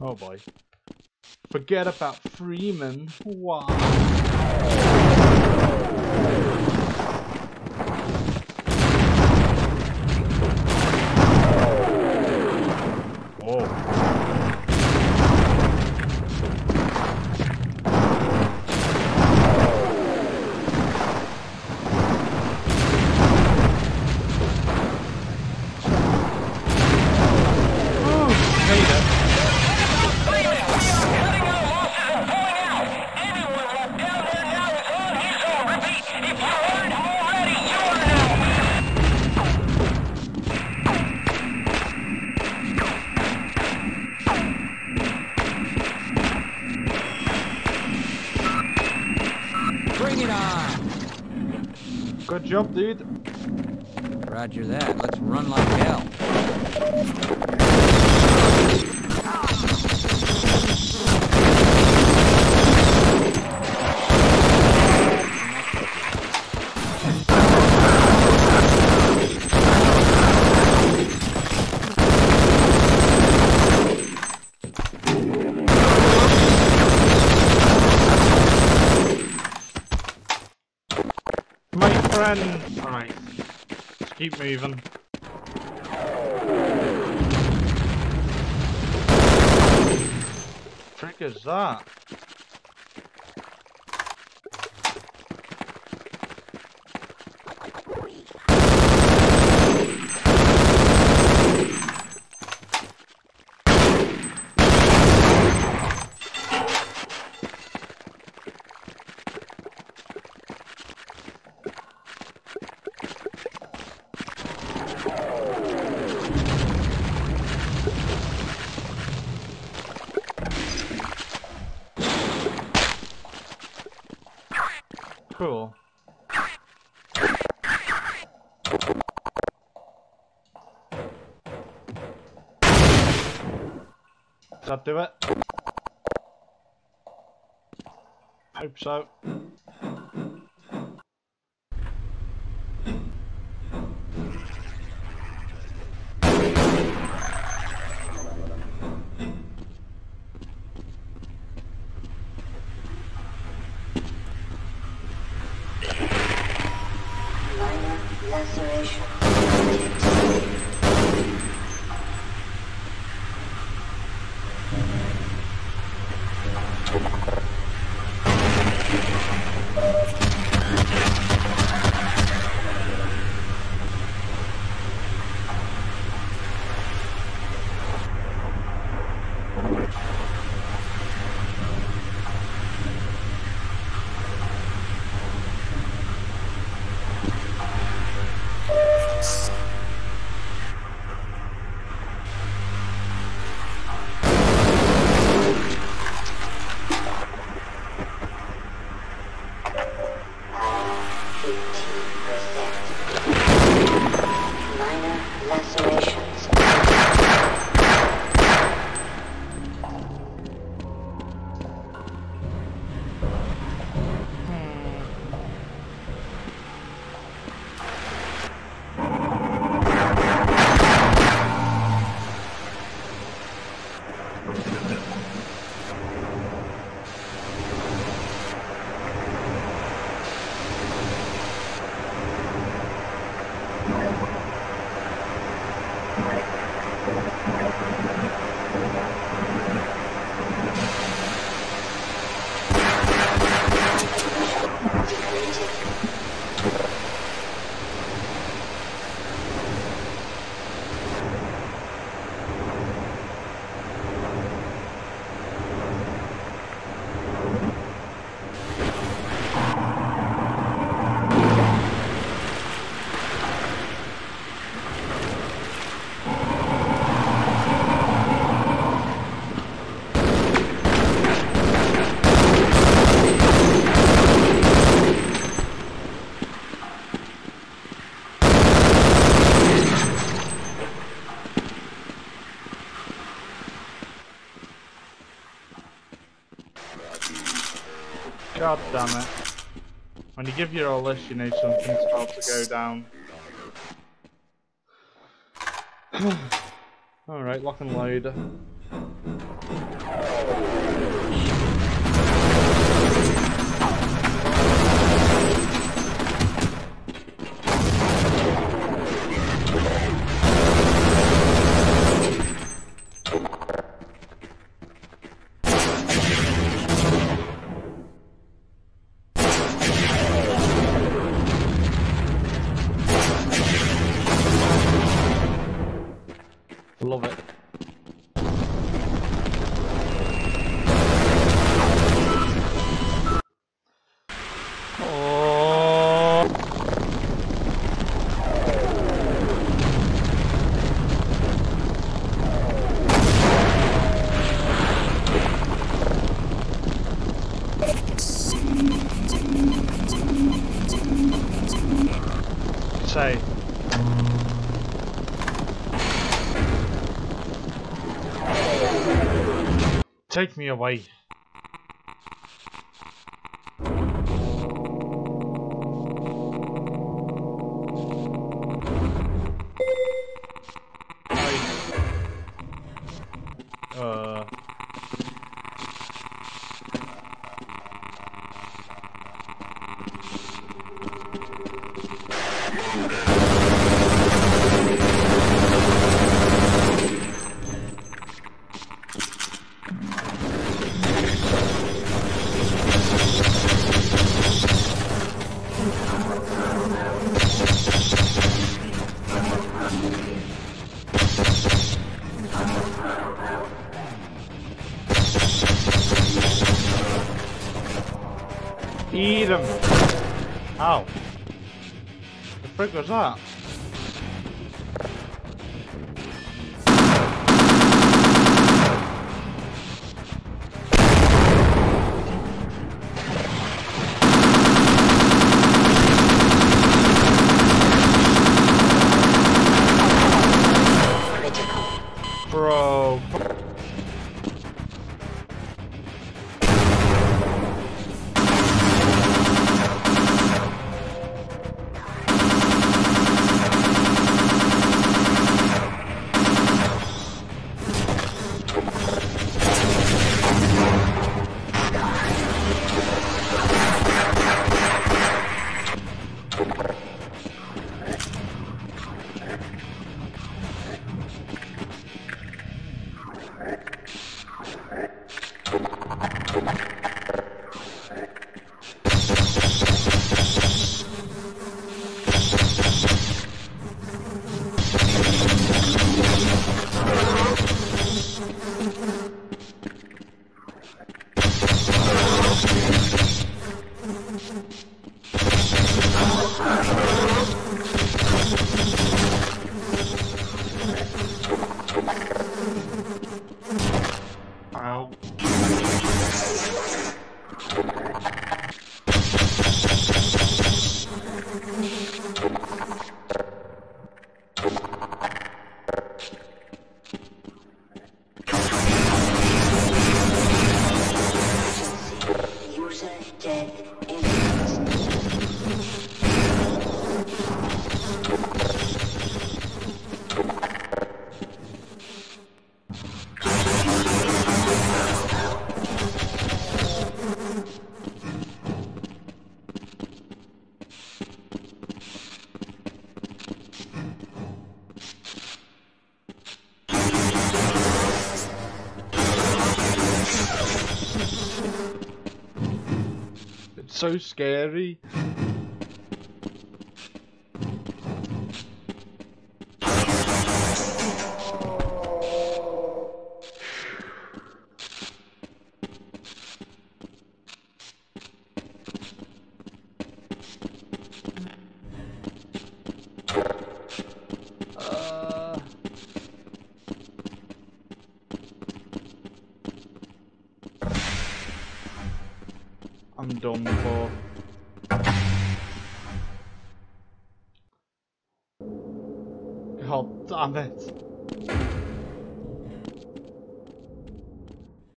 Oh boy. Forget about Freeman. Wow. Job, dude. Roger that. Let's run like hell. Alright. Let's keep moving. Frick is that? Does that do it? Hope so. Minor God damn it. When you give your all this, you know something's about to go down. Alright, lock and load. Say. Take me away. Eat him! Ow. The frick was that? Ow. User dead. So scary. I'm done for. God damn it.